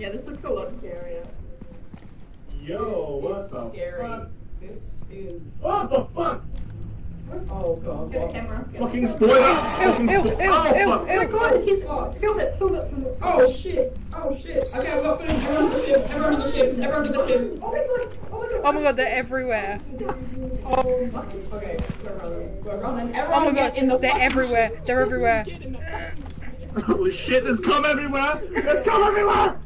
Yeah, this looks a lot scarier. Yo, this what is the scary. fuck? This is. What the fuck? Oh god. Get a camera. Get Fucking spoiler! Fucking spoiler! oh, my oh, god, he's oh, lost. film it, film it, film it. Oh, oh shit, oh shit. Okay, we got footage. Everyone to the ship, everyone to the ship, everyone to the ship. Oh my god, oh my god. Oh my god, they're everywhere. Oh fuck. Okay, we're running. We're running. Oh my god, in the they're everywhere. everywhere. They're everywhere. Holy shit, there's come everywhere! There's come everywhere!